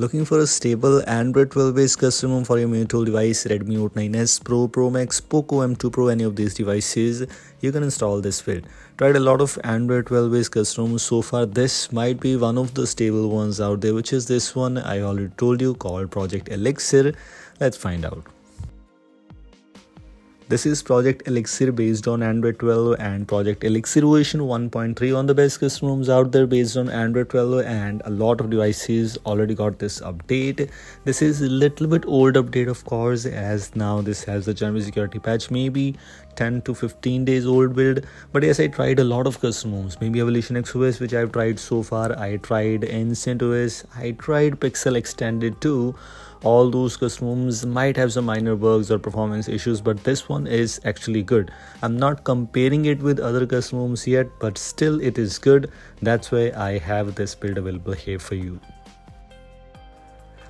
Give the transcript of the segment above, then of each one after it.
Looking for a stable Android 12 based custom ROM for your Tool device Redmi Note 9s Pro, Pro Max, Poco M2 Pro, any of these devices, you can install this build. Tried a lot of Android 12 based custom ROMs so far. This might be one of the stable ones out there, which is this one I already told you called Project Elixir. Let's find out. This is Project Elixir based on Android 12 and Project Elixir version 1.3 on the best custom ROMs out there based on Android 12 and a lot of devices already got this update. This is a little bit old update of course as now this has the January security patch maybe 10 to 15 days old build. But yes I tried a lot of custom ROMs maybe Evolution XOS which I've tried so far. I tried Instant OS I tried Pixel Extended too all those custom ROMs might have some minor bugs or performance issues but this one is actually good. I'm not comparing it with other custom ROMs yet but still it is good. That's why i have this build available here for you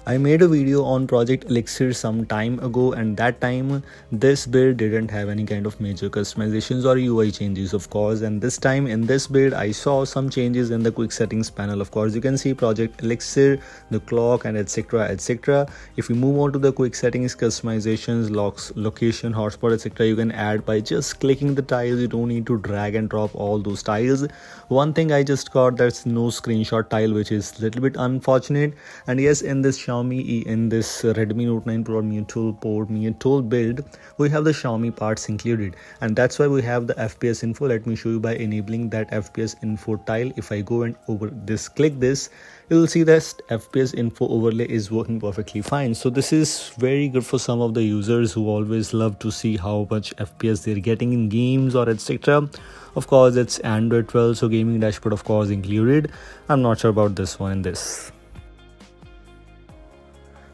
I made a video on Project Elixir some time ago and that time this build didn't have any kind of major customizations or UI changes of course and this time in this build I saw some changes in the quick settings panel of course you can see Project Elixir, the clock and etc etc. If we move on to the quick settings customizations, locks, location, hotspot etc you can add by just clicking the tiles you don't need to drag and drop all those tiles. One thing I just got that's no screenshot tile which is a little bit unfortunate and yes in this Xiaomi in this Redmi Note 9 Pro Miatoll port Miatoll build we have the Xiaomi parts included. And that's why we have the FPS info. Let me show you by enabling that FPS info tile. If I go and over this click this you'll see that FPS info overlay is working perfectly fine. So this is very good for some of the users who always love to see how much FPS they're getting in games or etc of course it's Android 12 so gaming dashboard of course included. I'm not sure about this one in this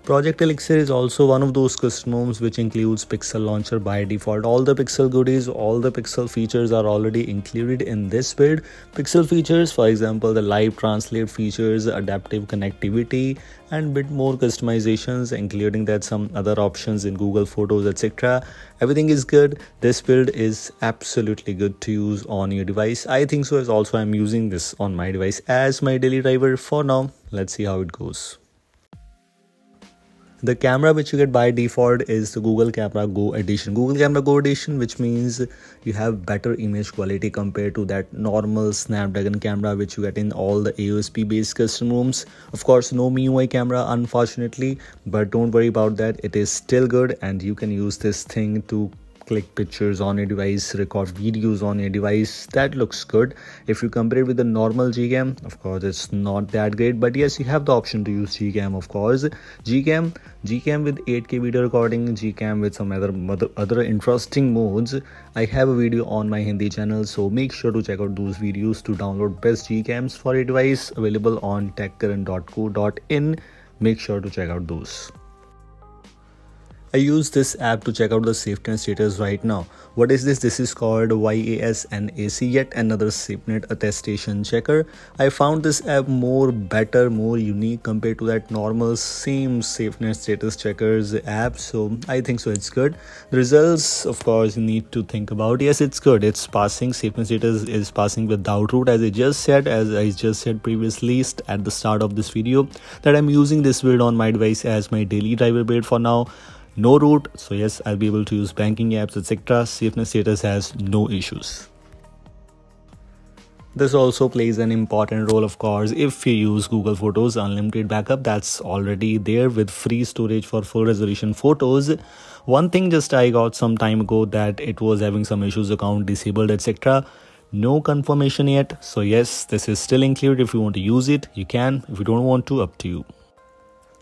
Project Elixir is also one of those custom ROMs which includes Pixel Launcher by default. All the Pixel goodies, all the Pixel features are already included in this build. Pixel features, for example, the live translate features, adaptive connectivity, and bit more customizations, including that some other options in Google Photos, etc. Everything is good. This build is absolutely good to use on your device. I think so as also I'm using this on my device as my daily driver for now. Let's see how it goes. The camera which you get by default is the Google Camera Go Edition. Google Camera Go Edition, which means you have better image quality compared to that normal Snapdragon camera which you get in all the AOSP based custom ROMs. Of course, no MIUI camera, unfortunately, but don't worry about that. It is still good, and you can use this thing to click pictures on a device record videos on a device that looks good. If you compare it with the normal gcam of course it's not that great but yes you have the option to use gcam of course. Gcam gcam with 8k video recording gcam with some other other interesting modes. I have a video on my hindi channel so make sure to check out those videos to download best gcams for a device available on techkaran.co.in make sure to check out those I use this app to check out the SafetyNet status right now. What is this? This is called YASNAC, yet another SafetyNet attestation checker. I found this app more better, more unique compared to that normal same SafetyNet status checkers app. So I think so it's good. The results, of course, you need to think about. Yes, it's good. It's passing. SafetyNet status is passing without root as I just said, as I just said previously at the start of this video that I'm using this build on my device as my daily driver build for now no root so yes i'll be able to use banking apps etc SafetyNet status has no issues. This also plays an important role of course. If you use google photos unlimited backup that's already there with free storage for full resolution photos. One thing just i got some time ago that it was having some issues account disabled etc no confirmation yet so yes this is still included. If you want to use it you can. If you don't want to up to you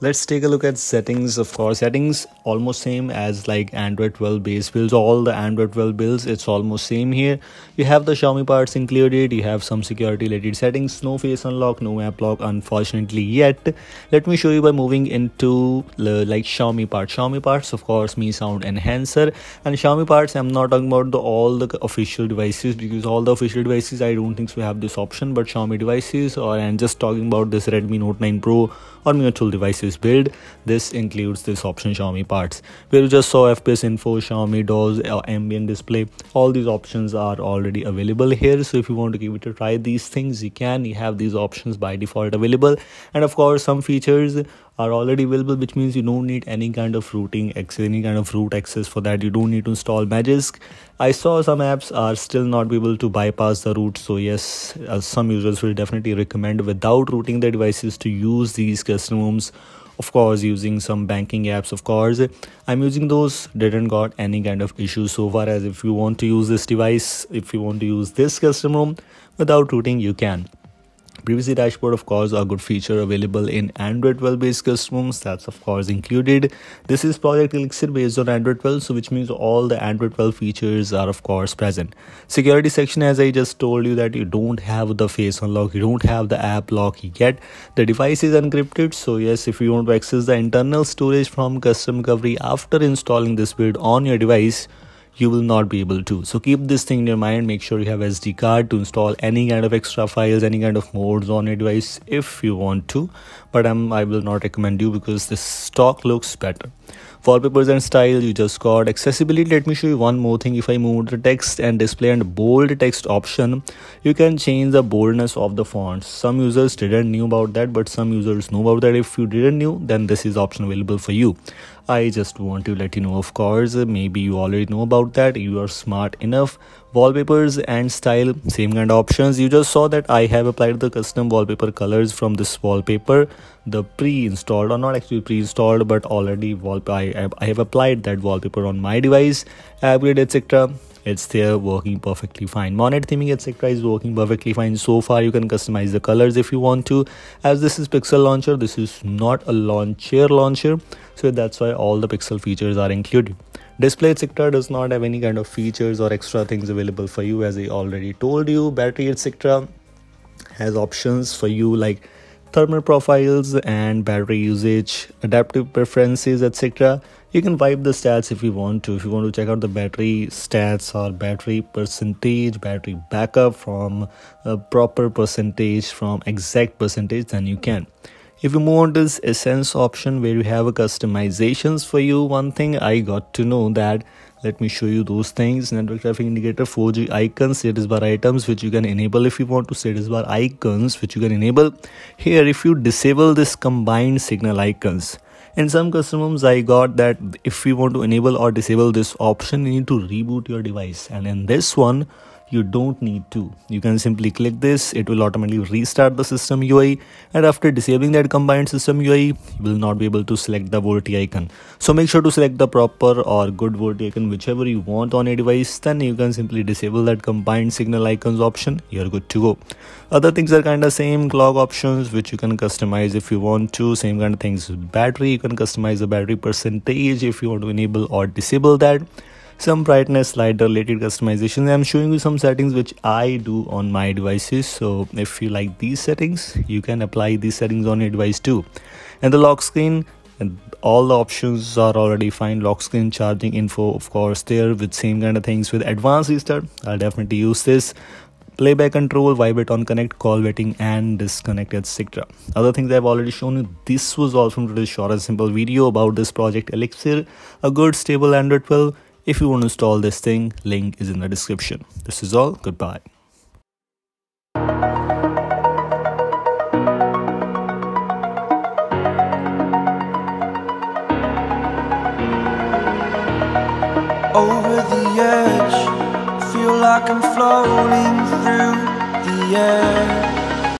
let's take a look at settings of course. Settings almost same as like android 12 base builds. All the android 12 builds it's almost same here. You have the xiaomi parts included. You have some security related settings. No face unlock no app lock unfortunately yet. Let me show you by moving into like xiaomi parts xiaomi parts of course mi sound enhancer. And xiaomi parts i'm not talking about the all the official devices because all the official devices i don't think so have this option. But xiaomi devices or i'm just talking about this redmi note 9 pro or Miatoll devices build. This includes this option Xiaomi parts you just saw FPS info, Xiaomi Doze, uh, ambient display. All these options are already available here. So if you want to give it a try, these things you can. You have these options by default available, and of course some features are already available which means you don't need any kind of routing access any kind of root access for that. You don't need to install magisk i saw some apps are still not able to bypass the root so yes uh, some users will definitely recommend without rooting their devices to use these custom ROMs of course using some banking apps of course. I'm using those. Didn't got any kind of issues so far as if you want to use this device if you want to use this custom ROM without rooting you can Privacy dashboard, of course, a good feature available in Android 12 based customs. That's of course included. This is Project Elixir based on Android 12, so which means all the Android 12 features are of course present. Security section, as I just told you, that you don't have the face unlock, you don't have the app lock yet. The device is encrypted, so yes, if you want to access the internal storage from custom recovery after installing this build on your device you will not be able to. So keep this thing in your mind. Make sure you have sd card to install any kind of extra files any kind of modes on your device if you want to. But um, i will not recommend you because the stock looks better. Wallpapers and style you just got accessibility. Let me show you one more thing. If i move the text and display and bold text option you can change the boldness of the fonts some users didn't knew about that but some users know about that. If you didn't knew then this is option available for you I just want to let you know, of course, maybe you already know about that. You are smart enough. Wallpapers and style, same kind of options. You just saw that I have applied the custom wallpaper colors from this wallpaper, the pre-installed or not actually pre-installed, but already wallpaper. I, I have applied that wallpaper on my device, upgrade etc it's there working perfectly fine. Monet theming etc is working perfectly fine. So far you can customize the colors if you want to. As this is pixel launcher this is not a launcher launcher. So that's why all the pixel features are included. Display etc does not have any kind of features or extra things available for you as i already told you. Battery etc has options for you like thermal profiles and battery usage adaptive preferences etc you can wipe the stats if you want to. If you want to check out the battery stats or battery percentage battery backup from a proper percentage from exact percentage then you can. If you move on to this essence option where you have a customizations for you one thing i got to know that let me show you those things. Network traffic indicator 4g icons status bar items which you can enable if you want to. Status bar icons which you can enable. Here if you disable this combined signal icons. In some custom ROMs i got that if you want to enable or disable this option you need to reboot your device. And in this one you don't need to. You can simply click this. It will automatically restart the system ui and after disabling that combined system ui you will not be able to select the VoLTE icon. So make sure to select the proper or good VoLTE icon whichever you want on your device. Then you can simply disable that combined signal icons option. You're good to go. Other things are kind of same clock options which you can customize if you want to. Same kind of things battery. You can customize the battery percentage if you want to enable or disable that some brightness slider related customizations i'm showing you some settings which i do on my devices. So if you like these settings you can apply these settings on your device too. And the lock screen and all the options are already fine. Lock screen charging info of course there with same kind of things with advanced restart. I'll definitely use this. Playback control vibrate on connect call waiting and disconnect etc other things i've already shown you this was all from today's short and simple video about this project elixir a good stable android 12 if you want to install this thing, link is in the description. This is all. Goodbye. Over the edge, feel like I'm floating through the air.